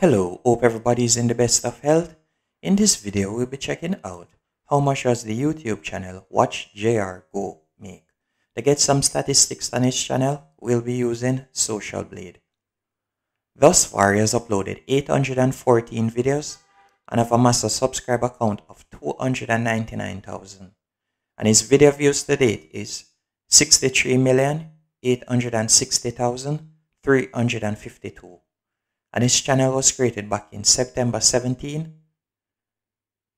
Hello, hope everybody is in the best of health. In this video, we'll be checking out how much does the YouTube channel Watch JR Go make. To get some statistics on his channel, we'll be using Social Blade. Thus far, he has uploaded 814 videos and have amassed a subscriber count of 299,000. And his video views to date is 63,860,352 and his channel was created back in September 17,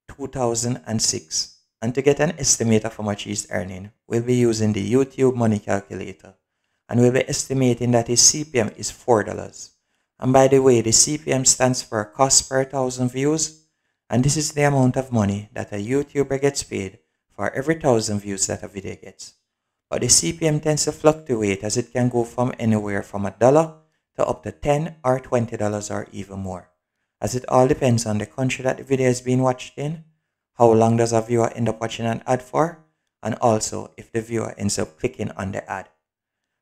2006. And to get an estimate of how much he's earning, we'll be using the YouTube money calculator. And we'll be estimating that his CPM is $4. And by the way, the CPM stands for cost per thousand views. And this is the amount of money that a YouTuber gets paid for every thousand views that a video gets. But the CPM tends to fluctuate as it can go from anywhere from a dollar up to 10 or $20 or even more, as it all depends on the country that the video is being watched in, how long does a viewer end up watching an ad for, and also if the viewer ends up clicking on the ad.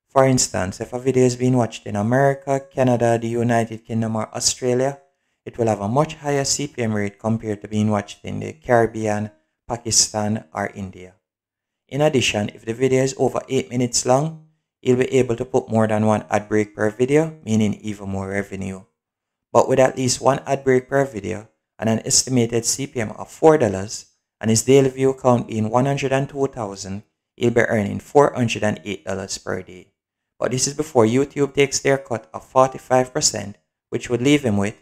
For instance, if a video is being watched in America, Canada, the United Kingdom, or Australia, it will have a much higher CPM rate compared to being watched in the Caribbean, Pakistan, or India. In addition, if the video is over 8 minutes long, you'll be able to put more than one ad break per video, meaning even more revenue. But with at least one ad break per video and an estimated CPM of $4 and his daily view count being 102,000, you'll be earning $408 per day. But this is before YouTube takes their cut of 45%, which would leave him with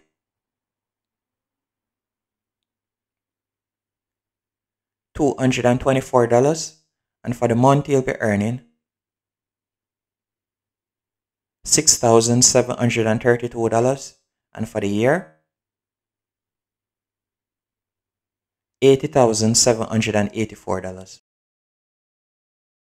$224 and for the month he'll be earning $6,732 and for the year $80,784.